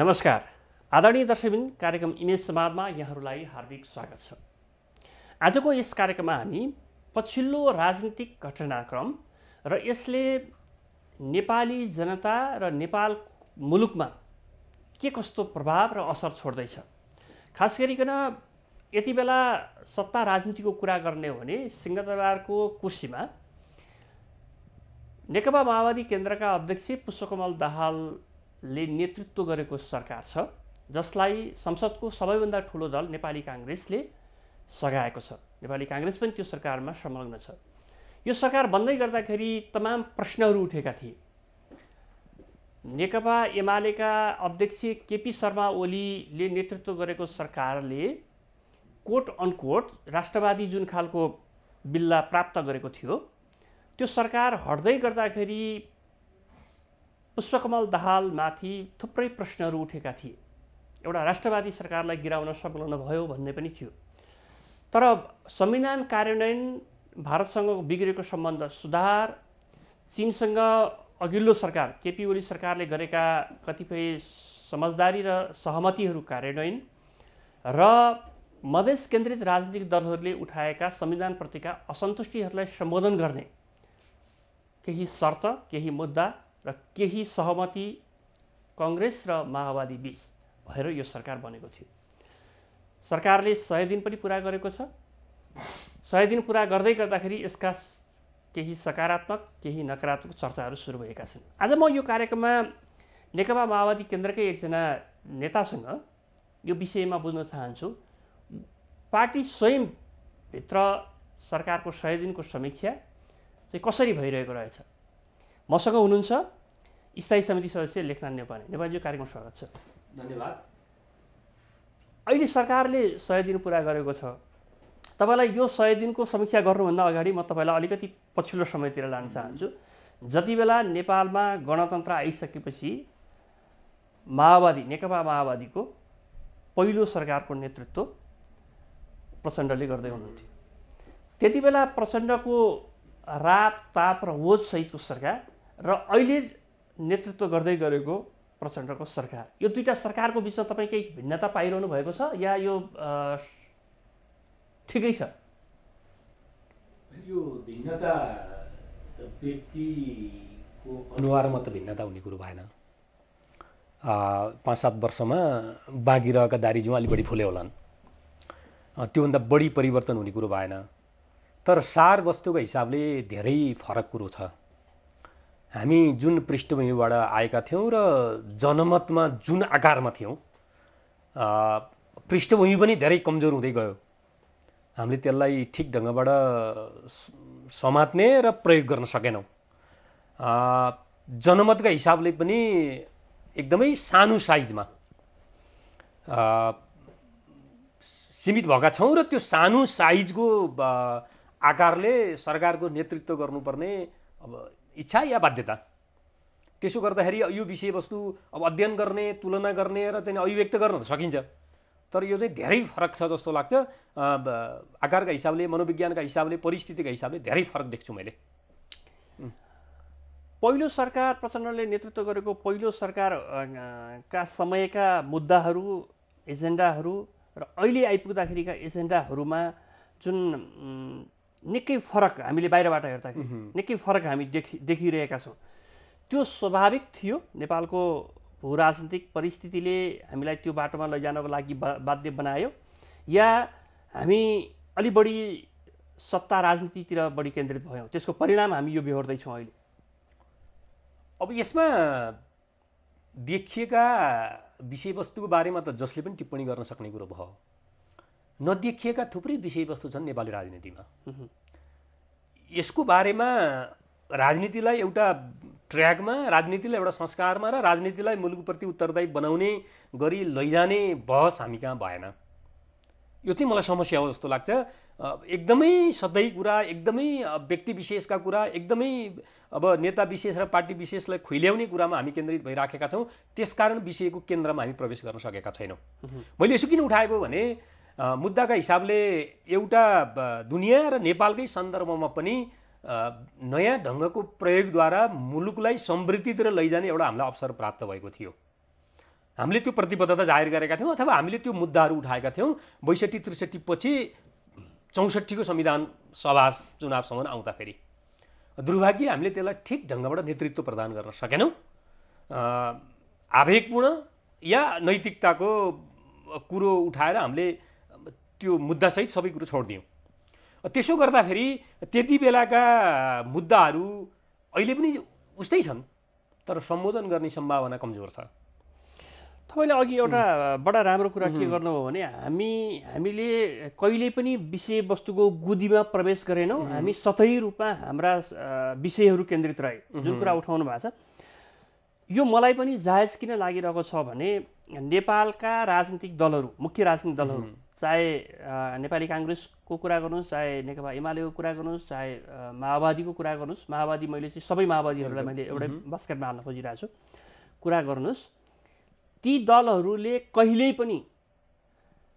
नमस्कार। आदरणीय दर्शकबिन कार्यक्रम इमेज समाजमा यहाँहरूलाई हार्दिक स्वागत छ। आजको यस कार्यक्रममा हामी पछिल्लो राजनीतिक घटनाक्रम र यसले नेपाली जनता र नेपाल मुलुकमा के कस्तो प्रभाव र असर छोड्दैछ? खास गरिकन यति बेला सत्ता राजनीतिको कुरा गर्ने हो भने सिंहदरबारको कुर्सीमा नेकपा माओवादी केन्द्रका अध्यक्ष पुष्पकमल दाहालले नेतृत्व गरेको सरकार छ जसलाई संसदको सबैभन्दा ठुलो दल नेपाली काङ्ग्रेसले सघाएको छ। नेपाली काङ्ग्रेस पनि त्यो सरकारमा संलग्न छ। यो सरकार बन्दै गर्दाखेरि तमाम प्रश्नहरू उठेका थिए। नेकपा एमालेका अध्यक्ष केपी शर्मा ओलीले नेतृत्व गरेको सरकारले कोट अनकोट राष्ट्रवादी जुन खालको बिल्ला प्राप्त गरेको थियो त्यो सरकार हट्दै गर्दाखेरि पुष्पकमल दाहालमाथि थुप्रै प्रश्नहरू उठेका थिए। एउटा राष्ट्रवादी सरकारलाई गिराउन संलग्न भयो भन्ने पनि थियो। तर संविधान कार्यान्वयन भारतसँग बिग्रेको सम्बन्ध सुधार चिनसँग अघिल्लो सरकार केपी ओली सरकारले गरेका कतिपय समझदारी र सहमतिहरू कार्यान्वयन र मधेस केन्द्रित राजनीतिक दलहरूले उठाएका संविधानप्रतिका असन्तुष्टिहरूलाई सम्बोधन गर्ने। केही शर्त केही मुद्दा र केही सहमति कङ्ग्रेस र माओवादी बिच भएर यो सरकार बनेको थियो। सरकारले सय दिन पनि पुरा गरेको छ। सय दिन पुरा गर्दै गर्दाखेरि यसका केही सकारात्मक केही नकारात्मक चर्चाहरू सुरु भएका छन्। आज म यो कार्यक्रममा नेकपा माओवादी केन्द्रकै एकजना नेतासँग यो विषयमा बुझ्न चाहन्छु। पार्टी स्वयंभित्र सरकारको सय दिनको समीक्षा चाहिँ कसरी भइरहेको रहेछ? मसँग हुनुहुन्छ? स्थायी समिति सदस्य लेखनाथ नेपाली। नेपालजी कार्यक्रम स्वागत छ। धन्यवाद। अहिले सरकारले सय दिन पुरा गरेको छ। तपाईँलाई यो सय दिनको समीक्षा गर्नुभन्दा अगाडि म तपाईँलाई अलिकति पछिल्लो समयतिर लान चाहन्छु। जति बेला नेपालमा गणतन्त्र आइसकेपछि माओवादी नेकपा माओवादीको पहिलो सरकारको नेतृत्व प्रचण्डले गर्दै हुनुहुन्थ्यो। त्यति बेला प्रचण्डको राप ताप र ओजसहितको सरकार र अहिले नेतृत्व गर्दै गरेको प्रचण्डको सरकार। यो दुईवटा सरकारको बिचमा तपाईँ केही भिन्नता पाइरहनु भएको छ या यो ठिकै छ? यो भिन्नता व्यक्तिको अनुहारमा त भिन्नता हुने कुरो भएन। पाँच सात वर्षमा बाँकी रहेका दारीज्यू अलिक बढी फुले होलान्। त्योभन्दा बढी परिवर्तन हुने कुरो भएन। तर सार वस्तुको हिसाबले धेरै फरक कुरो छ। हामी जुन पृष्ठभूमिबाट आएका थियौँ र जनमतमा जुन आकारमा थियौँ पृष्ठभूमि पनि धेरै कमजोर हुँदै गयो। हामीले त्यसलाई ठिक ढङ्गबाट समात्ने र प्रयोग गर्न सकेनौँ। जनमतका हिसाबले पनि एकदमै सानो साइजमा सीमित भएका छौँ र त्यो सानो साइजको आकारले सरकारको नेतृत्व गर्नुपर्ने अब इच्छा या बाध्यता। त्यसो गर्दाखेरि यो विषयवस्तु अब अध्ययन गर्ने तुलना गर्ने र चाहिँ अभिव्यक्त गर्न त सकिन्छ। तर यो चाहिँ धेरै फरक छ जस्तो लाग्छ। आकारका हिसाबले मनोविज्ञानका हिसाबले परिस्थितिका हिसाबले धेरै फरक देख्छु मैले। पहिलो सरकार प्रचण्डले नेतृत्व गरेको पहिलो सरकारका समयका मुद्दाहरू एजेन्डाहरू र अहिले आइपुग्दाखेरिका एजेन्डाहरूमा जुन निकै फरक हामीले बाहिरबाट हेर्दाखेरि निकै फरक हामी देखि देखिरहेका छौँ। त्यो स्वाभाविक थियो नेपालको भू राजनीतिक परिस्थितिले हामीलाई त्यो बाटोमा लैजानको लागि बाध्य बनायो। या हामी अलि बढी सत्ता राजनीतितिर बढी केन्द्रित भयौँ। त्यसको परिणाम हामी यो बेहोर्दैछौँ अहिले। अब यसमा देखिएका विषयवस्तुको बारेमा त जसले पनि टिप्पणी गर्न सक्ने कुरो भयो। नदेखिएका थुप्रै विषयवस्तु छन् नेपाली राजनीतिमा। यसको बारेमा राजनीतिलाई एउटा ट्र्याकमा राजनीतिलाई एउटा संस्कारमा र राजनीतिलाई मुलुकप्रति उत्तरदायी बनाउने गरी लैजाने बहस हामी कहाँ भएन। यो चाहिँ मलाई समस्या हो जस्तो लाग्छ। एकदमै सधैँ कुरा एकदमै व्यक्ति विशेषका कुरा एकदमै अब नेता विशेष र पार्टी विशेषलाई खुइल्याउने कुरामा हामी केन्द्रित भइराखेका छौँ। त्यसकारण विषयको केन्द्रमा हामी प्रवेश गर्न सकेका छैनौँ। मैले यसो किन उठाएको भने मुद्दाका हिसाबले एउटा दुनियाँ र नेपालकै सन्दर्भमा पनि नयाँ ढङ्गको प्रयोगद्वारा मुलुकलाई समृद्धितिर लैजाने एउटा हामीलाई अवसर प्राप्त भएको थियो। हामीले त्यो प्रतिबद्धता जाहेर गरेका थियौँ अथवा हामीले त्यो मुद्दाहरू उठाएका थियौँ बैसठी त्रिसठी पछि चौसठीको संविधान सभा चुनावसम्म आउँदाखेरि। दुर्भाग्य हामीले त्यसलाई ठिक ढङ्गबाट नेतृत्व प्रदान गर्न सकेनौँ। आवेगपूर्ण या नैतिकताको कुरो उठाएर हामीले त्यो मुद्दासहित सबै कुरो छोडिदियौँ। त्यसो गर्दाखेरि त्यति बेलाका मुद्दाहरू अहिले पनि उस्तै छन् तर सम्बोधन गर्ने सम्भावना कमजोर छ। तपाईँले अघि एउटा बडा राम्रो कुरा के गर्नुभयो भने हामी हामीले कहिले पनि विषयवस्तुको गुदीमा प्रवेश गरेनौँ। हामी सतही रूपमा हाम्रा विषयहरू केन्द्रित रहे। जुन कुरा उठाउनु भएको छ। यो मलाई पनि जायज किन लागिरहेको छ भने नेपालका राजनीतिक दलहरू मुख्य राजनीतिक दलहरू चाहे नेपाली काङ्ग्रेसको कुरा गर्नुहोस् चाहे नेकपा एमालेको कुरा गर्नुहोस् चाहे माओवादीको कुरा गर्नुहोस् माओवादी मैले चाहिँ सबै माओवादीहरूलाई मैले एउटै बास्केटमा हाल्न खोजिरहेको छु। कुरा गर्नुहोस् ती दलहरूले कहिल्यै पनि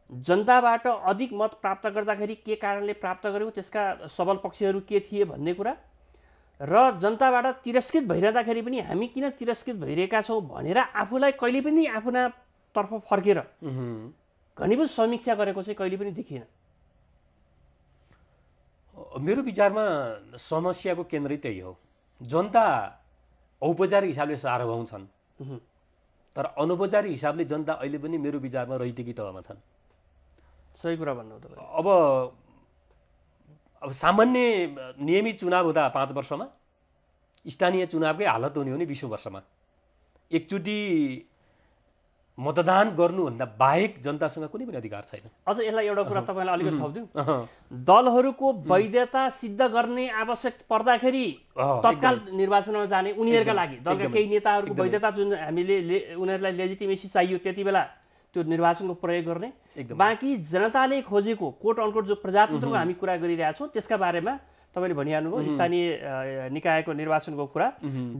जनताबाट अधिक मत प्राप्त गर्दाखेरि के कारणले प्राप्त गर्यो त्यसका सबल पक्षहरू के थिए भन्ने कुरा र जनताबाट तिरस्कृत भइरहँदाखेरि पनि हामी किन तिरस्कृत भइरहेका छौँ भनेर आफूलाई कहिले पनि आफूतर्फ फर्केर घनीभूत समीक्षा गरेको चाहिँ कहिले पनि देखिएन। मेरो विचारमा समस्याको केन्द्रै त्यही हो। जनता औपचारिक हिसाबले सार्वभौम छन्। तर अनौपचारिक हिसाबले जनता अहिले पनि मेरो विचारमा रहितेकी तहमा छन्। सही कुरा भन्नु अब अब सामान्य नियमित चुनाव हुँदा पाँच वर्षमा स्थानीय चुनावकै हालत हुने हो भने बिसौँ वर्षमा। एकचोटि मतदान गर्नुभन्दा बाहेक जनतासँग कुनै पनि अधिकार छैन। अझ यसलाई एउटा कुरा तपाईँलाई अलिकति थपिदिउँ दलहरूको वैधता सिद्ध गर्ने आवश्यक पर्दाखेरि तत्काल निर्वाचनमा जाने उनीहरूका लागि दलका केही नेताहरूको वैधता जुन हामीले उनीहरूलाई लेजिटिमेसी चाहियो त्यति बेला त्यो निर्वाचनको प्रयोग गर्ने। बाँकी जनताले खोजेको कोट अनकोट जो प्रजातन्त्रको हामी कुरा गरिरहेछौँ त्यसका बारेमा तपाईँले भनिहाल्नुभयो स्थानीय निकायको निर्वाचनको कुरा।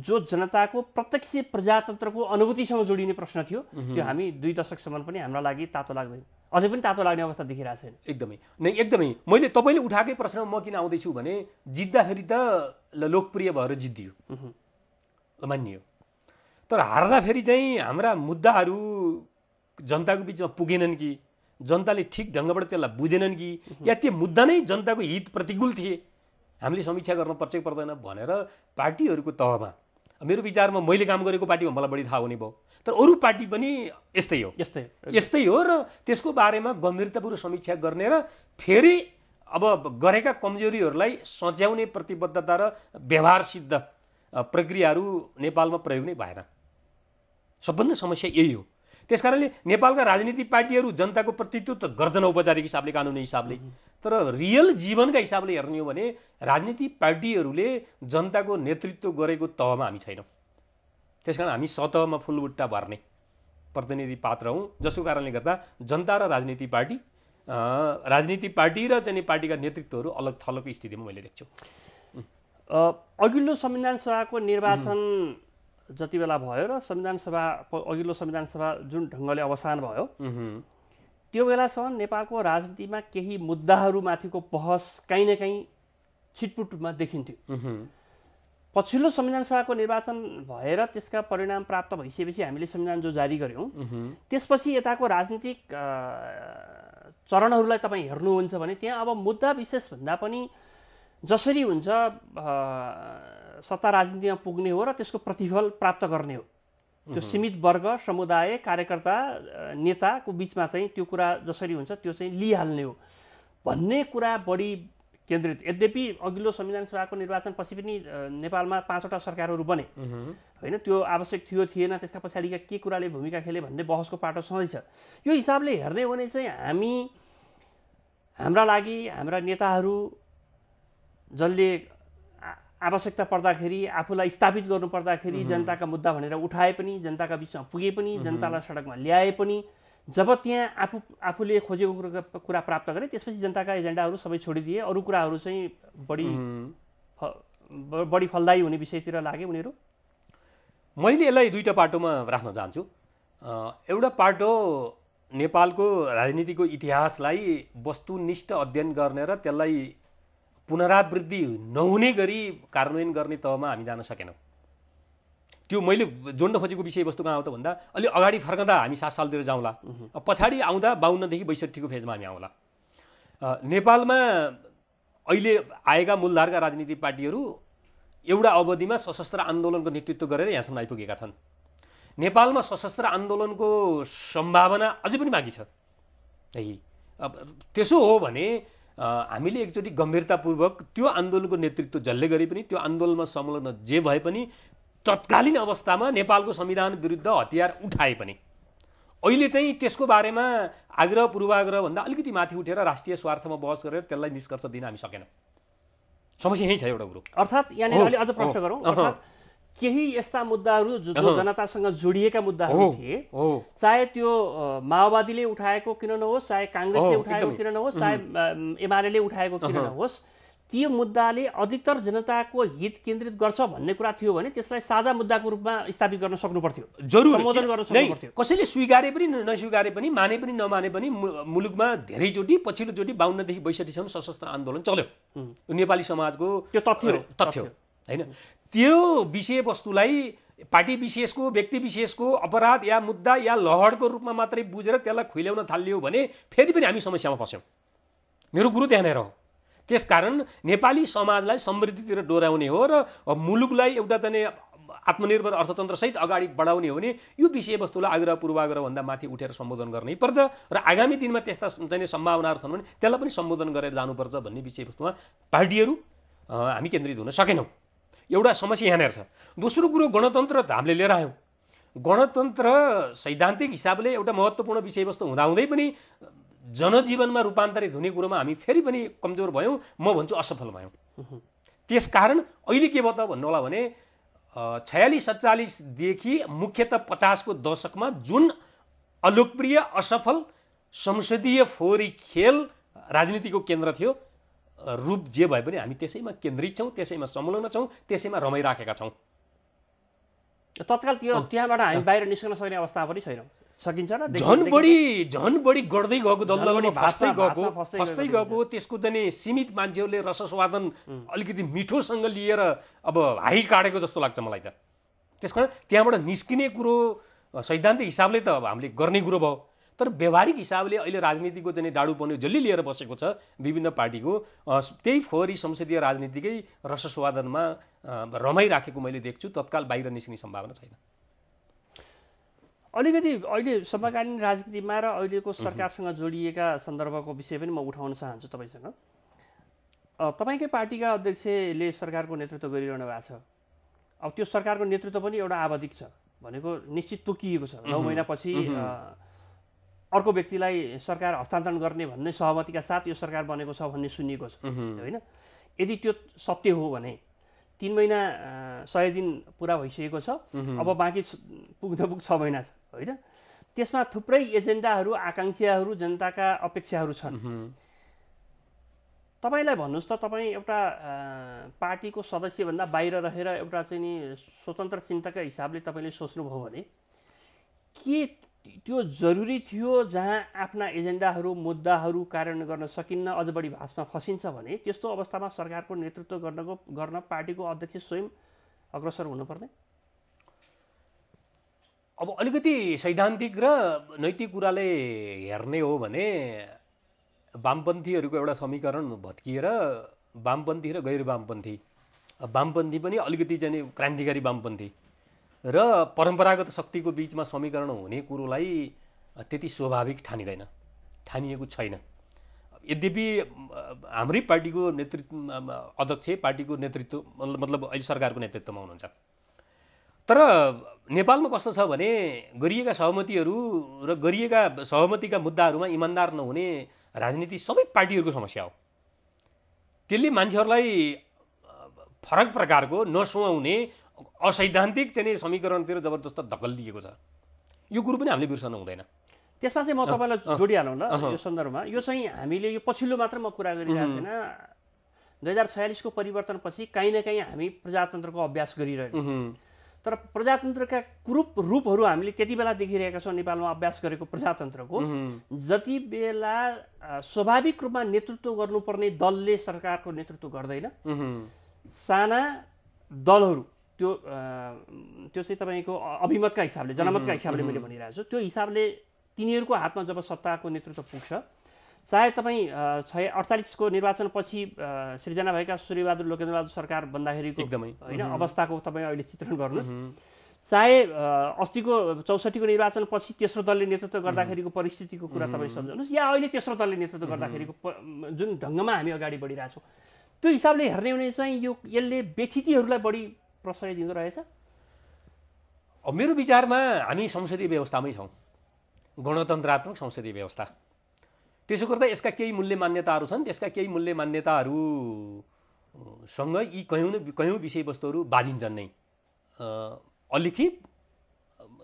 जो जनताको प्रत्यक्ष प्रजातन्त्रको अनुभूतिसँग जोडिने प्रश्न थियो त्यो हामी दुई दशकसम्म पनि हाम्रो लागि तातो लाग्दैन। अझै पनि तातो लाग्ने अवस्था देखिरहेको छैन। एकदमै। नै एकदमै। मैले तपाईँले उठाएकै प्रश्न म किन आउँदैछु भने जित्दाखेरि त लोकप्रिय भएर जितियो मानियो। तर हार्दाखेरि चाहिँ हाम्रा मुद्दाहरू जनताको बिचमा पुगेनन् कि? जनताले ठिक ढङ्गबाट त्यसलाई बुझेनन् कि? या त्यो मुद्दा नै जनताको हित प्रतिकूल थिए? हामीले समीक्षा गर्नुपर्छ पर्दैन भनेर पार्टीहरूको तहमा। मेरो विचारमा मैले काम गरेको पार्टीमा मलाई बढी थाहा हुने भयो। तर अरू पार्टी पनि यस्तै हो। यस्तै यस्तै हो र त्यसको बारेमा गम्भीरतापूर्वक समीक्षा गर्ने र फेरि अब गरेका कमजोरीहरूलाई सच्याउने प्रतिबद्धता र व्यवहार सिद्ध प्रक्रियाहरू नेपालमा प्रयोग नै भएन। सबभन्दा समस्या यही हो। त्यस कारणले नेपालका राजनीतिक पार्टीहरू जनताको प्रतित्व त गर्दैन औपचारिक हिसाबले कानुनी हिसाबले। तर रियल जीवनका हिसाबले हेर्ने हो भने राजनीतिक पार्टीहरूले जनताको नेतृत्व गरेको तहमा हामी छैनौँ। त्यस कारण हामी सतहमा फुलबुट्टा भर्ने प्रतिनिधि पात्र हौँ जसको कारणले गर्दा जनता र राजनीतिक पार्टी राजनीतिक पार्टी र चाहिँ पार्टीका नेतृत्वहरू अलग थलग स्थितिमा मैले देख्छु। अघिल्लो संविधान सभाको निर्वाचन जति बेला भयो र संविधान सभा अघिल्लो संविधान सभा जुन ढङ्गले अवसान भयो त्यो बेलासम्म नेपालको राजनीतिमा केही मुद्दाहरूमाथिको बहस काहीँ न काहीँ छिटपुटमा देखिन्थ्यो। पछिल्लो संविधान सभाको निर्वाचन भएर त्यसका परिणाम प्राप्त भइसकेपछि हामीले संविधान जो जारी गऱ्यौँ त्यसपछि यताको राजनीतिक चरणहरूलाई तपाईँ हेर्नुहुन्छ भने त्यहाँ अब मुद्दा विशेष भन्दा पनि जसरी हुन्छ सत्ता राजनीतिमा पुग्ने हो र त्यसको प्रतिफल प्राप्त गर्ने हो। त्यो सीमित वर्ग समुदाय कार्यकर्ता नेताको बिचमा चाहिँ त्यो कुरा जसरी हुन्छ त्यो चाहिँ लिइहाल्ने हो। भन्ने कुरा बढी केन्द्रित। यद्यपि अघिल्लो संविधान सभाको निर्वाचन पछि पनि नेपालमा पाँचवटा सरकारहरू बने। होइन त्यो आवश्यक थियो थिएन त्यसका पछाडिका के कुराले भूमिका खेले भन्ने बहसको पाटो छँदैछ। यो हिसाबले हेर्ने हो भने चाहिँ हामी हाम्रा लागि हाम्रा नेताहरू जसले आवश्यकता पर्दाखेरि आफूलाई स्थापित गर्नु पर्दाखेरि जनताका मुद्दा भनेर उठाए पनि जनताका बिचमा पुगे पनि जनतालाई सडकमा ल्याए पनि जब त्यहाँ आफू आफूले खोजेको कुरा प्राप्त गरे त्यसपछि जनताका एजेन्डाहरू सबै छोडिदिए। अरू कुराहरू चाहिँ बढी बढी फलदायी हुने विषयतिर लागे उनीहरू। मैले यसलाई दुईवटा पाटोमा राख्न चाहन्छु। एउटा पाटो नेपालको राजनीतिको इतिहासलाई वस्तुनिष्ठ अध्ययन गर्ने र त्यसलाई पुनरावृत्ति नहुने गरी कार्यान्वयन गर्ने तहमा हामी जान सकेनौँ। त्यो मैले जोड्न खोजेको विषयवस्तु कहाँ हो त भन्दा अलि अगाडि फर्कँदा हामी सात सालतिर जाउँला। पछाडि आउँदा बाहन्नदेखि बैसठीको फेजमा हामी आउँला। नेपालमा अहिले आएका मूलधारका राजनीतिक पार्टीहरू एउटा अवधिमा सशस्त्र आन्दोलनको नेतृत्व गरेर यहाँसम्म आइपुगेका छन्। नेपालमा सशस्त्र आन्दोलनको सम्भावना अझै पनि बाँकी छ। है अब त्यसो हो भने हामीले एकचोटि गम्भीरतापूर्वक त्यो आन्दोलनको नेतृत्व जसले गरे पनि त्यो आन्दोलनमा संलग्न जे भए पनि तत्कालीन अवस्थामा नेपालको संविधान विरुद्ध हतियार उठाए पनि। अहिले चाहिँ त्यसको बारेमा आग्रह पूर्वाग्रहभन्दा अलिकति माथि उठेर राष्ट्रिय स्वार्थमा बहस गरेर त्यसलाई निष्कर्ष दिन हामी सकेनौँ। समस्या यही छ एउटा कुरो। अर्थात् यहाँनिर अझ प्रश्न गरौँ। केही यस्ता मुद्दाहरू जो। जनतासँग जोडिएका मुद्दाहरू थिए। चाहे त्यो माओवादीले उठाएको किन नहोस् चाहे काङ्ग्रेसले उठाएको। किन नहोस् चाहे एमाले उठाएको किन। नहोस् त्यो मुद्दाले अधिकतर जनताको हित केन्द्रित गर्छ भन्ने कुरा थियो भने त्यसलाई साझा मुद्दाको रूपमा स्थापित गर्न सक्नु पर्थ्यो जरुर। सम्बोधन गर्न सक्नु पर्थ्यो कसैले स्वीकारे पनि नस्वीकारे पनि माने पनि नमाने पनि मुलुकमा धेरैचोटि पछिल्लोचोटि बाहन्नदेखि बैसठीसम्म सशस्त्र आन्दोलन चल्यो। नेपाली समाजको त्यो तथ्य तथ्य होइन? त्यो विषयवस्तुलाई पार्टी विशेषको व्यक्ति विशेषको अपराध या मुद्दा या लहरको रूपमा मात्रै बुझेर त्यसलाई खुइल्याउन थालियो भने फेरि पनि हामी समस्यामा फस्यौँ। मेरो कुरो त्यहाँनिर हो त्यसकारण नेपाली समाजलाई समृद्धितिर डोर्याउने हो र मुलुकलाई एउटा चाहिँ आत्मनिर्भर अर्थतन्त्रसहित अगाडि बढाउने हो भने यो विषयवस्तुलाई आग्रह पूर्वाग्रहभन्दा माथि उठेर सम्बोधन गर्नै पर्छ र आगामी दिनमा त्यस्ता चाहिँ सम्भावनाहरू छन् भने त्यसलाई पनि सम्बोधन गरेर जानुपर्छ भन्ने विषयवस्तुमा पार्टीहरू हामी केन्द्रित हुन सकेनौँ। एउटा समस्या यहाँनिर छ दोस्रो कुरो गणतन्त्र त हामीले लिएर आयौँ। गणतन्त्र सैद्धान्तिक हिसाबले एउटा महत्त्वपूर्ण विषयवस्तु हुँदाहुँदै पनि जनजीवनमा रूपान्तरित हुने कुरोमा हामी फेरि पनि कमजोर भयौँ म भन्छु असफल भयौँ। त्यसकारण अहिले के भयो त भन्नु होला भने छयालिस सत्तालिसदेखि मुख्यत पचासको दशकमा जुन अलोकप्रिय असफल संसदीय फोहोरी खेल राजनीतिको केन्द्र थियो रूप जे भए पनि हामी त्यसैमा केन्द्रित छौँ त्यसैमा संलग्न छौँ त्यसैमा रमाइराखेका छौँ। तत्काल त्यो त्यहाँबाट हामी बाहिर निस्कन सक्ने अवस्था पनि छैन। सकिन्छ र झन् बढी झन् बढी गढ्दै गएको दलदलमा फस्दै गएको फस्दै गएको त्यसको चाहिँ सीमित मान्छेहरूले रसस्वादन अलिकति मिठोसँग लिएर अब हाई काटेको जस्तो लाग्छ मलाई त। त्यसकारण त्यहाँबाट निस्किने कुरो सैद्धान्तिक हिसाबले त अब हामीले गर्ने कुरो भयो। तर व्यवहारिक हिसाबले अहिले राजनीतिको चाहिँ डाडुपन्यु जसले लिएर बसेको छ विभिन्न पार्टीको त्यही फोहोरी संसदीय राजनीतिकै रसस्वादनमा रमाइराखेको मैले देख्छु। तत्काल बाहिर निस्किने सम्भावना छैन। अलिकति अहिले समकालीन राजनीतिमा र अहिलेको सरकारसँग जोडिएका सन्दर्भको विषय पनि म उठाउन चाहन्छु तपाईँसँग। तपाईँकै पार्टीका अध्यक्षले सरकारको नेतृत्व गरिरहनु भएको छ। अब त्यो सरकारको नेतृत्व पनि एउटा आवधिक छ। भनेको निश्चित तोकिएको छ। नौ महिनापछि अर्को व्यक्तिलाई सरकार हस्तान्तरण गर्ने भन्ने सहमतिका साथ यो सरकार बनेको छ भन्ने सुनिएको छ होइन? यदि त्यो सत्य हो भने तिन महिना सय दिन पुरा भइसकेको छ अब बाँकी पुग्न पुग छ महिना छ होइन? त्यसमा थुप्रै एजेन्डाहरू आकाङ्क्षाहरू जनताका अपेक्षाहरू छन्। तपाईँलाई भन्नुहोस् त तपाईँ एउटा पार्टीको सदस्यभन्दा बाहिर रहेर एउटा चाहिँ नि स्वतन्त्र चिन्तकका हिसाबले तपाईँले सोच्नुभयो भने के त्यो जरुरी थियो जहाँ आफ्ना एजेन्डाहरू मुद्दाहरू कार्यान्वयन गर्न सकिन्न अझ बढी भाषमा फसिन्छ भने त्यस्तो अवस्थामा सरकारको नेतृत्व गर्नको गर्न पार्टीको अध्यक्ष स्वयं अग्रसर हुनुपर्ने? अब अलिकति सैद्धान्तिक र नैतिक कुराले हेर्ने हो भने वामपन्थीहरूको एउटा समीकरण भत्किएर वामपन्थी र गैर वामपन्थी। वामपन्थी पनि अलिकति चाहिँ क्रान्तिकारी वामपन्थी। र परम्परागत शक्तिको बिचमा समीकरण हुने कुरोलाई त्यति स्वाभाविक ठानिँदैन ठानिएको छैन। यद्यपि हाम्रै पार्टीको नेतृत्व अध्यक्ष पार्टीको नेतृत्व मतलब अहिले सरकारको नेतृत्वमा हुनुहुन्छ। तर नेपालमा कस्तो छ भने गरिएका सहमतिहरू र गरिएका सहमतिका मुद्दाहरूमा इमान्दार नहुने राजनीति सबै पार्टीहरूको समस्या हो। त्यसले मान्छेहरूलाई फरक प्रकारको नसुहाउने असैद्धान्तिक चाहिँ नि समीकरणतिर जबरजस्त धक्कल दिएको छ। यो कुरो पनि हामीले बिर्सन हुँदैन। त्यसमा चाहिँ म तपाईँलाई जोडिहालौँ ल अहँ। यो सन्दर्भमा। यो चाहिँ हामीले यो पछिल्लो मात्र म कुरा गरिरहेको छैन। दुई हजार छयालिसको परिवर्तनपछि काहीँ न काहीँ हामी प्रजातन्त्रको अभ्यास गरिरहेको तर प्रजातन्त्रका कुरूप रूपहरू हामीले त्यति बेला देखिरहेका छौँ नेपालमा अभ्यास गरेको प्रजातन्त्रको। जति बेला स्वाभाविक रूपमा नेतृत्व गर्नुपर्ने दलले सरकारको नेतृत्व गर्दैन। साना दलहरू त्यो त्यो चाहिँ तपाईँको अभिमतका हिसाबले जनमतका हिसाबले मैले भनिरहेको छु। त्यो हिसाबले तिनीहरूको हातमा जब सत्ताको नेतृत्व पुग्छ चाहे तपाईँ छ अडचालिसको निर्वाचनपछि सृजना भएका सूर्यबहादुर लोकेन्द्रबहादुर सरकार भन्दाखेरिको एकदमै। होइन अवस्थाको तपाईँ अहिले चित्रण गर्नुहोस्। चाहे अस्तिको चौसठीको निर्वाचनपछि तेस्रो दलले नेतृत्व गर्दाखेरिको परिस्थितिको कुरा तपाईँ सम्झाउनुहोस् या अहिले तेस्रो दलले नेतृत्व गर्दाखेरिको जुन ढङ्गमा हामी अगाडि बढिरहेछौँ। त्यो हिसाबले हेर्ने भने चाहिँ यो यसले व्यथितिहरूलाई बढी प्रश्रय दिँदो रहेछ? मेरो विचारमा हामी संसदीय व्यवस्थामै छौँ। गणतन्त्रात्मक संसदीय व्यवस्था। त्यसो गर्दा यसका केही मूल्य मान्यताहरू छन्। त्यसका केही मूल्य मान्यताहरूसँग यी कयौँ न कयौँ विषयवस्तुहरू बाजिन्छन् नै। अलिखित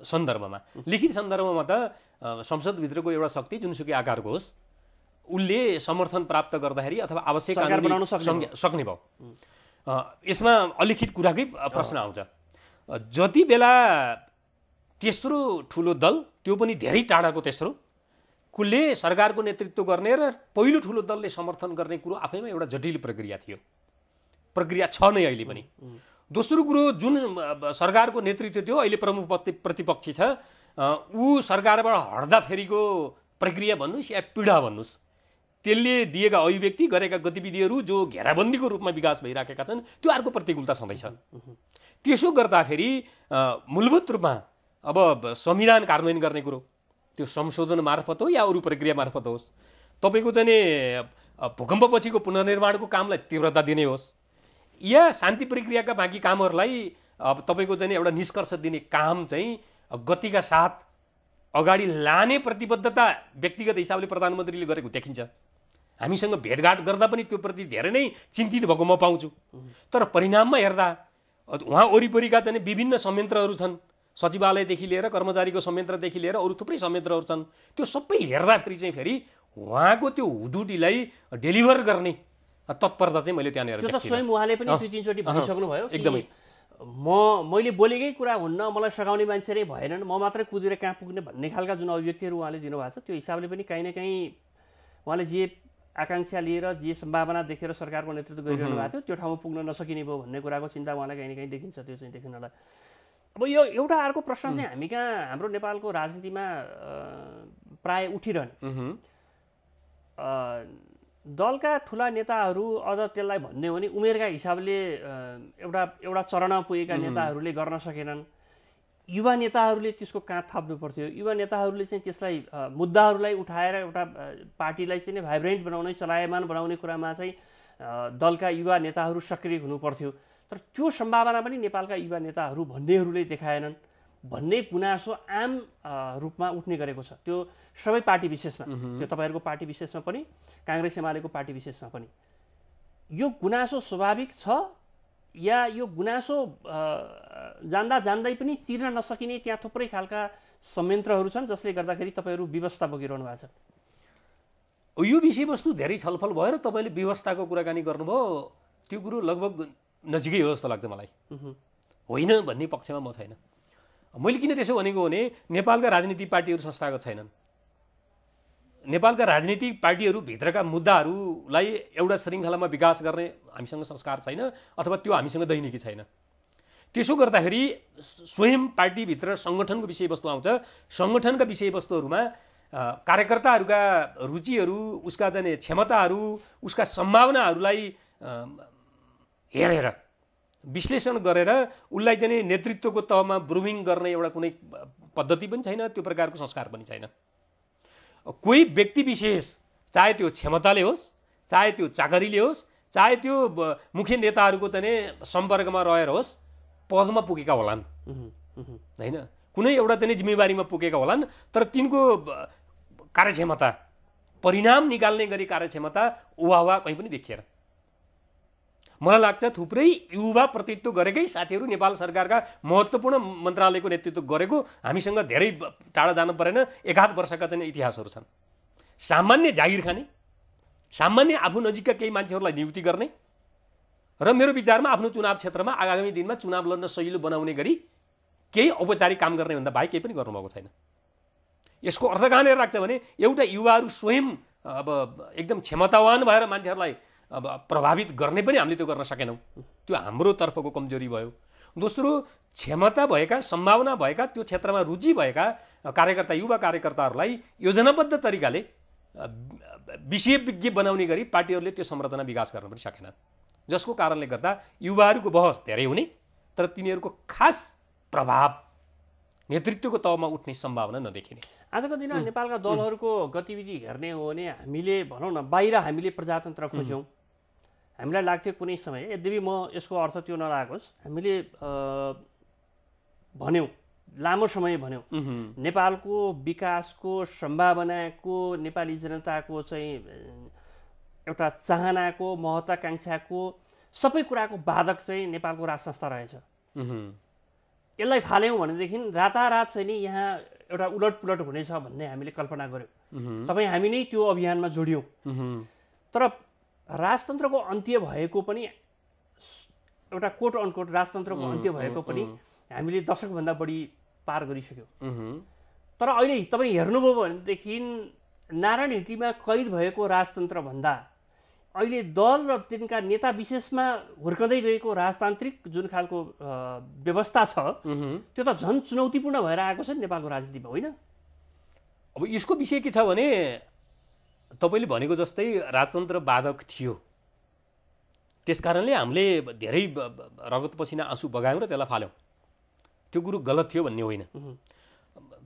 सन्दर्भमा। लिखित सन्दर्भमा त संसदभित्रको एउटा शक्ति जुनसुकै आकारको होस् उसले समर्थन प्राप्त गर्दाखेरि अथवा आवश्यक सक्ने भयो। यसमा अलिखित कुराकै प्रश्न आउँछ। जति बेला तेस्रो ठुलो दल त्यो पनि धेरै टाढाको तेस्रो कुले सरकारको नेतृत्व गर्ने र पहिलो ठुलो दलले समर्थन गर्ने कुरो आफैमा एउटा जटिल प्रक्रिया थियो। प्रक्रिया छ नै अहिले पनि। दोस्रो कुरो जुन सरकारको नेतृत्व थियो अहिले प्रमुख प्रतिपक्षी छ ऊ सरकारबाट हट्दाखेरिको प्रक्रिया भन्नुहोस् या पीडा भन्नुहोस् त्यसले दिएका अभिव्यक्ति गरेका गतिविधिहरू जो घेराबन्दीको रूपमा विकास भइराखेका छन् त्यो अर्को प्रतिकूलता छँदैछ त्यसो गर्दाखेरि मूलभूत रूपमा अब संविधान कार्यान्वयन गर्ने कुरो त्यो संशोधन मार्फत हो या अरू प्रक्रिया मार्फत होस् तपाईँको चाहिँ भूकम्पपछिको पुनर्निर्माणको कामलाई तीव्रता दिने होस् या शान्ति प्रक्रियाका बाँकी कामहरूलाई अब तपाईँको चाहिँ एउटा निष्कर्ष दिने काम चाहिँ गतिका साथ अगाडि लाने प्रतिबद्धता व्यक्तिगत हिसाबले प्रधानमन्त्रीले गरेको देखिन्छ। हामीसँग भेटघाट गर्दा पनि त्यो प्रति धेरै नै चिन्तित भएको म पाउँछु। तर परिणाममा हेर्दा उहाँ वरिपरिका चाहिँ विभिन्न संयन्त्रहरू छन्। सचिवालयदेखि लिएर कर्मचारीको संयन्त्रदेखि लिएर अरू थुप्रै संयन्त्रहरू छन्। त्यो सबै हेर्दाखेरि चाहिँ फेरि उहाँको त्यो हुदुटीलाई डेलिभर गर्ने तत्परता चाहिँ मैले त्यहाँनिर स्वयं उहाँले पनि दुई तिनचोटि भनिसक्नुभयो एकदमै। म मैले बोलेकै कुरा हुन्न मलाई सघाउने मान्छे नै भएनन्। म मात्रै कुदेर कहाँ पुग्ने भन्ने खालका जुन अभिव्यक्तिहरू उहाँले दिनुभएको छ त्यो हिसाबले पनि काहीँ न काहीँ उहाँले जे आकाङ्क्षा लिएर जे सम्भावना देखेर सरकारको नेतृत्व गरिरहनु भएको थियो त्यो ठाउँमा पुग्न नसकिने भयो भन्ने कुराको चिन्ता उहाँलाई कहीँ न कहीँ देखिन्छ त्यो चाहिँ देखिनलाई अब यो एउटा अर्को प्रश्न चाहिँ हामी कहाँ हाम्रो नेपालको राजनीतिमा प्राय उठिरहने। दलका ठुला नेताहरू अझ त्यसलाई भन्ने हो भने उमेरका हिसाबले एउटा एउटा चरणमा पुगेका नेताहरूले गर्न सकेनन्। युवा नेताहरूले त्यसको काँध थाप्नु पर्थ्यो। युवा नेताहरूले चाहिँ त्यसलाई मुद्दाहरूलाई उठाएर एउटा पार्टीलाई चाहिँ भाइब्रेन्ट बनाउने चलायमान बनाउने कुरामा चाहिँ दलका युवा नेताहरू सक्रिय हुनुपर्थ्यो तर त्यो सम्भावना पनि नेपालका युवा नेताहरू भन्नेहरूले देखाएनन्। भन्ने गुनासो आम रूपमा उठ्ने गरेको छ। त्यो सबै पार्टी विशेषमा। त्यो तपाईँहरूको पार्टी विशेषमा पनि काङ्ग्रेस एमालेको पार्टी विशेषमा पनि। यो गुनासो स्वाभाविक छ या यो गुनासो जान्दा जान्दै पनि चिर्न नसकिने त्यहाँ थुप्रै खालका संयन्त्रहरू छन् जसले गर्दाखेरि तपाईँहरू व्यवस्था बोकिरहनु भएको छ। यो विषयवस्तु धेरै छलफल भयो र तपाईँले व्यवस्थाको कुराकानी गर्नुभयो। त्यो कुरो लगभग नजिकै हो जस्तो लाग्छ मलाई। होइन भन्ने पक्षमा म छैन। मैले किन त्यसो भनेको भने नेपालका राजनीतिक पार्टीहरू संस्थागत छैनन्। नेपालका राजनीतिक पार्टीहरूभित्रका मुद्दाहरूलाई एउटा श्रृङ्खलामा विकास गर्ने हामीसँग संस्कार छैन अथवा त्यो हामीसँग दैनिकी छैन। त्यसो गर्दाखेरि स्वयं पार्टीभित्र सङ्गठनको विषयवस्तु आउँछ। सङ्गठनका विषयवस्तुहरूमा कार्यकर्ताहरूका रुचिहरू उसका जाने क्षमताहरू उसका सम्भावनाहरूलाई हेरेर विश्लेषण गरेर उसलाई चाहिँ नेतृत्वको तहमा ब्रुमिङ गर्ने एउटा कुनै पद्धति पनि छैन त्यो प्रकारको संस्कार पनि छैन। कोही व्यक्ति विशेष चाहे त्यो क्षमताले होस् चाहे त्यो चाकरीले होस् चाहे त्यो मुख्य नेताहरूको चाहिँ सम्पर्कमा रहेर होस् पदमा पुगेका होलान्। होइन? कुनै एउटा चाहिँ जिम्मेवारीमा पुगेका होलान् तर तिनको कार्यक्षमता परिणाम निकाल्ने गरी कार्यक्षमता उहाँ कहीँ पनि देखिएर मलाई लाग्छ थुप्रै युवा प्रतित्व गरेकै साथीहरू नेपाल सरकारका महत्त्वपूर्ण मन्त्रालयको नेतृत्व गरेको हामीसँग धेरै टाढा जानु परेन। एघात वर्षका चाहिँ इतिहासहरू छन्। सामान्य जागिर खाने सामान्य आफू नजिकका केही मान्छेहरूलाई नियुक्ति गर्ने र मेरो विचारमा आफ्नो चुनाव क्षेत्रमा आगामी दिनमा चुनाव लड्न सजिलो बनाउने गरी केही औपचारिक काम गर्ने भन्दा बाहेक केही पनि गर्नुभएको छैन। यसको अर्थ कहाँनिर राख्छ भने एउटा युवाहरू स्वयं अब एकदम क्षमतावान भएर मान्छेहरूलाई अब प्रभावित गर्ने पनि हामीले त्यो गर्न सकेनौँ। त्यो हाम्रो तर्फको कमजोरी भयो। दोस्रो क्षमता भएका सम्भावना भएका त्यो क्षेत्रमा रुचि भएका कार्यकर्ता युवा कार्यकर्ताहरूलाई योजनाबद्ध तरिकाले विषय विज्ञ बनाउने गरी पार्टीहरूले त्यो संरचना विकास गर्न पनि सकेनन्। जसको कारणले गर्दा युवाहरूको बहस धेरै हुने तर तिनीहरूको खास प्रभाव नेतृत्वको तहमा उठ्ने सम्भावना नदेखिने। आजको दिनमा नेपालका दलहरूको गतिविधि हेर्ने हो भने हामीले भनौँ न बाहिर हामीले प्रजातन्त्र खोज्यौँ। हामीलाई लाग्थ्यो कुनै समय यद्यपि म यसको अर्थ त्यो नलागोस् हामीले भन्यौँ लामो समय भन्यौँ। नेपालको विकासको सम्भावनाको नेपाली जनताको चाहिँ एउटा चाहनाको महत्त्वाकाङ्क्षाको सबै कुराको बाधक चाहिँ नेपालको राज संस्था रहेछ। यसलाई फाल्यौँ भनेदेखि रातारात चाहिँ नि यहाँ एउटा उलट पुलट हुनेछ भन्ने हामीले कल्पना गऱ्यौँ तपाईँ हामी नै त्यो अभियानमा जोडियौँ। तर राजतन्त्रको अन्त्य भएको पनि एउटा कोट अनकोट राजतन्त्रको अन्त्य भएको पनि हामीले दशकभन्दा बढी पार गरिसक्यौँ। तर अहिले तपाईँ हेर्नुभयो भनेदेखि नारायण हिटीमा कैद भएको राजतन्त्रभन्दा अहिले दल र तिनका नेता विशेषमा हुर्कँदै गएको राजतान्त्रिक जुन खालको व्यवस्था छ त्यो त झन् चुनौतीपूर्ण भएर आएको छ नि नेपालको राजनीतिमा होइन? अब यसको विषय के छ भने तपाईँले भनेको जस्तै राजतन्त्र बाधक थियो। त्यस कारणले हामीले धेरै रगत पसिना आँसु बगायौँ र त्यसलाई फाल्यौँ। त्यो कुरो गलत थियो भन्ने होइन।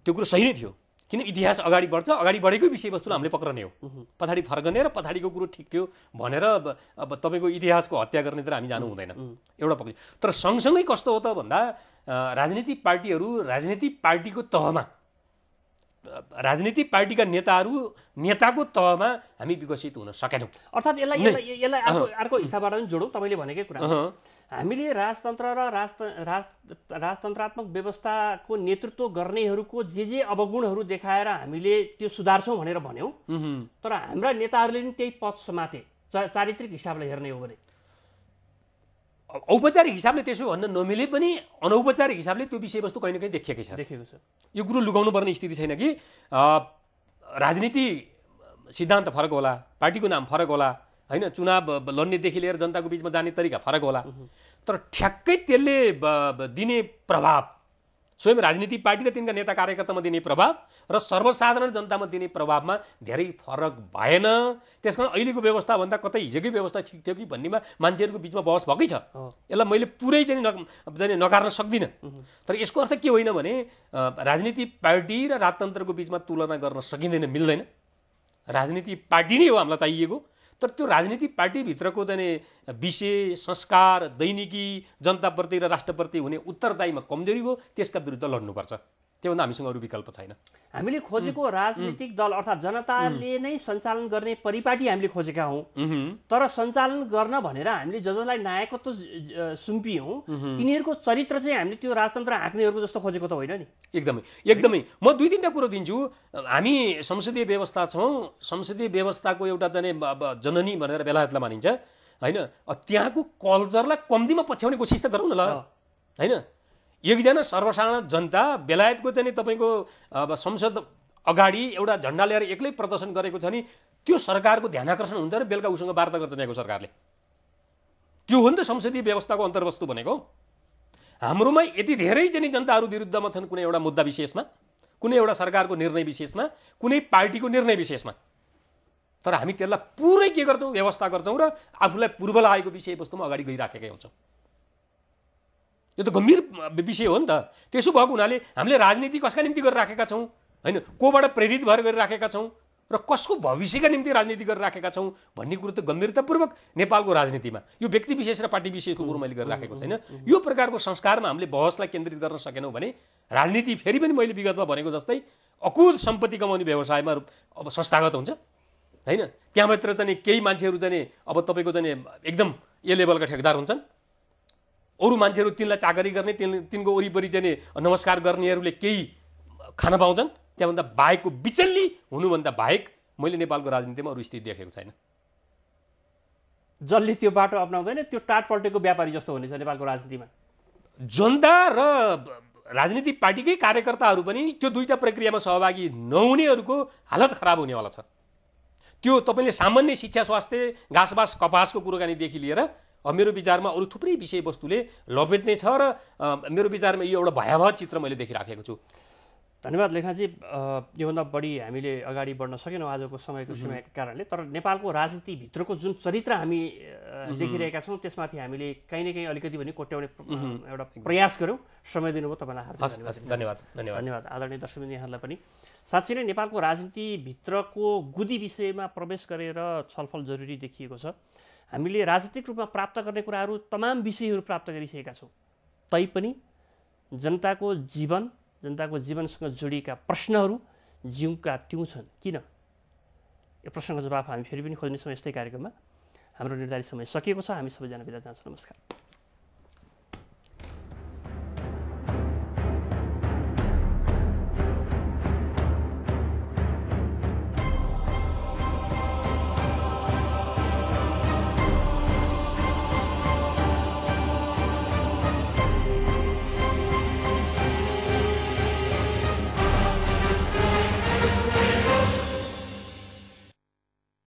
त्यो कुरो सही नै थियो। किन इतिहास अगाडि बढ्छ? अगाडि बढेकै विषयवस्तुलाई हामीले पक्रने हो। पछाडि फर्कने र पछाडिको कुरो ठिक थियो भनेर अब तपाईँको इतिहासको हत्या गर्ने तर हामी जानु हुँदैन। एउटा पक्ष तर सँगसँगै कस्तो हो त भन्दा राजनीतिक पार्टीहरू राजनीतिक पार्टीको तहमा राजनीतिक पार्टीका नेताहरू नेताको तहमा हामी विकसित हुन सकेनौँ। अर्थात् यसलाई यसलाई अर्को अर्को हिसाबबाट पनि जोडौँ तपाईँले भनेकै कुरा। हामीले राजतन्त्र र राज राजतन्त्रात्मक व्यवस्थाको नेतृत्व गर्नेहरूको जे जे अवगुणहरू देखाएर हामीले त्यो सुधार्छौँ भनेर भन्यौँ। तर हाम्रा नेताहरूले पनि त्यही पथ समाते चारित्रिक हिसाबले हेर्ने हो भने। औपचारिक हिसाबले त्यसो भन्न नमिले पनि अनौपचारिक हिसाबले त्यो विषयवस्तु कहीँ न कहीँ देखिएकै छ। देखेको छ। यो कुरो लुगाउनु पर्ने स्थिति छैन कि राजनीति सिद्धान्त फरक होला पार्टीको नाम फरक होला होइन चुनाव लड्नेदेखि लिएर जनताको बिचमा जाने तरिका फरक होला। तर ठ्याक्कै त्यसले दिने प्रभाव स्वयं राजनीतिक पार्टी र तिनका नेता कार्यकर्तामा दिने प्रभाव र सर्वसाधारण जनतामा दिने प्रभावमा धेरै फरक भएन। त्यस कारण अहिलेको व्यवस्थाभन्दा कतै हिजोकै व्यवस्था ठिक थियो कि भन्नेमा मान्छेहरूको बिचमा बहस भएकै छ। यसलाई मैले पुरै चाहिँ न नकार्न सक्दिनँ। तर यसको अर्थ के होइन भने राजनीतिक पार्टी र राजतन्त्रको बिचमा तुलना गर्न सकिँदैन मिल्दैन। राजनीतिक पार्टी नै हो हामीलाई चाहिएको। तर त्यो राजनीतिक पार्टीभित्रको चाहिँ विषय संस्कार दैनिकी जनताप्रति र राष्ट्रप्रति हुने उत्तरदायीमा कमजोरी हो त्यसका विरुद्ध लड्नुपर्छ। त्योभन्दा हामीसँग अरू विकल्प छैन। हामीले खोजेको राजनीतिक दल अर्थात् जनताले नै सञ्चालन गर्ने परिपाटी हामीले खोजेका हौँ। तर सञ्चालन गर्न भनेर हामीले ज जसलाई नायकत्व सुम्पियौँ तिनीहरूको चरित्र चाहिँ हामीले त्यो राजतन्त्र हाँक्नेहरूको जस्तो खोजेको त होइन नि। एकदमै एकदमै। म दुई तिनवटा कुरो दिन्छु। हामी संसदीय व्यवस्था छौँ। संसदीय व्यवस्थाको एउटा जाने जननी भनेर बेलायतलाई मानिन्छ। होइन? त्यहाँको कल्चरलाई कम्तीमा पछ्याउने कोसिस त गरौँ न ल। होइन? एकजना सर्वसाधारण जनता बेलायतको चाहिँ तपाईँको अब संसद अगाडि एउटा झन्डा ल्याएर एक्लै प्रदर्शन गरेको छ नि त्यो सरकारको ध्यान आकर्षण हुन्छ र बेलुका उसँग वार्ता गर्छ त्यहाँको सरकारले। त्यो हो नि त संसदीय व्यवस्थाको अन्तर्वस्तु भनेको हाम्रोमा यति धेरै चाहिँ जनताहरू विरुद्धमा छन् कुनै एउटा मुद्दा विशेषमा कुनै एउटा सरकारको निर्णय विशेषमा कुनै पार्टीको निर्णय विशेषमा। तर हामी त्यसलाई पुरै के गर्छौँ व्यवस्था गर्छौँ र आफूलाई पूर्व लागेको विषयवस्तुमा अगाडि गइराखेकै हुन्छौँ। यो त गम्भीर विषय हो नि त। त्यसो भएको हुनाले हामीले राजनीति कसका निम्ति गरिराखेका छौँ? होइन कोबाट प्रेरित भएर गरिराखेका छौँ? र कसको भविष्यका निम्ति राजनीति गरिराखेका छौँ भन्ने कुरो त गम्भीरतापूर्वक नेपालको राजनीतिमा यो व्यक्ति विशेष र पार्टी विशेषको कुरो मैले गरिराखेको छैन। यो प्रकारको संस्कारमा हामीले बहसलाई केन्द्रित गर्न सकेनौँ भने राजनीति फेरि पनि मैले विगतमा भनेको जस्तै अकुल सम्पत्ति कमाउने व्यवसायमा अब संस्थागत हुन्छ। होइन त्यहाँभित्र चाहिँ केही मान्छेहरू चाहिँ अब तपाईँको चाहिँ एकदम ए लेभलका ठेकदार हुन्छन्। अरू मान्छेहरू तिनलाई चाकरी गर्ने तिन तिनको वरिपरि चाहिँ नमस्कार गर्नेहरूले केही खान पाउँछन्? त्यहाँभन्दा बाहेकको बिचल्ली हुनुभन्दा बाहेक मैले नेपालको राजनीतिमा अरू स्थिति देखेको छैन। जसले त्यो बाटो अप्नाउँदैन त्यो टाट पल्टेको व्यापारी जस्तो हुनेछ नेपालको राजनीतिमा। जनता र राजनीतिक पार्टीकै कार्यकर्ताहरू पनि त्यो दुईवटा प्रक्रियामा सहभागी नहुनेहरूको हालत खराब हुनेवाला छ। त्यो तपाईँले सामान्य शिक्षा स्वास्थ्य घाँसबास कपासको कुराकानीदेखि लिएर मेरो विचारमा अरू थुप्रै विषयवस्तुले लपेट्ने छ र मेरो विचारमा यो एउटा भयावह चित्र मैले देखिराखेको छु। धन्यवाद लेखाजी। योभन्दा बढी हामीले अगाडि बढ्न सकेनौँ आजको समयको समयको कारणले तर नेपालको राजनीतिभित्रको जुन चरित्र हामी देखिरहेका छौँ त्यसमाथि हामीले काहीँ न काहीँ अलिकति पनि कोट्याउने एउटा प्रयास गऱ्यौँ। समय दिनुभयो तपाईँलाई हार्दिक धन्यवाद। धन्यवाद धन्यवाद। आदरणीय दर्शक यहाँलाई पनि। साँच्चै नै नेपालको राजनीतिभित्रको गुदी विषयमा प्रवेश गरेर छलफल जरुरी देखिएको छ। हामीले राजनीतिक रूपमा प्राप्त गर्ने कुराहरू तमाम विषयहरू प्राप्त गरिसकेका छौँ। तैपनि जनताको जीवन जनताको जीवनसँग जोडिएका प्रश्नहरू जिउका त्यौँ छन्। किन? यो प्रश्नको जवाफ हामी फेरि पनि खोज्नेछौँ यस्तै कार्यक्रममा। हाम्रो निर्धारित समय सकिएको छ। हामी सबैजना बिदा जान्छौँ। नमस्कार।